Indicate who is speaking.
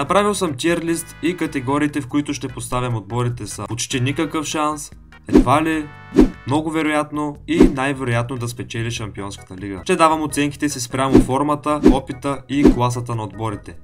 Speaker 1: Направил съм тир лист и категориите, в които ще поставям отборите са почти никакъв шанс, едва ли, много вероятно и най-вероятно да спечели Шампионската лига. Ще давам оценките си спрямо формата, опита и класата на отборите.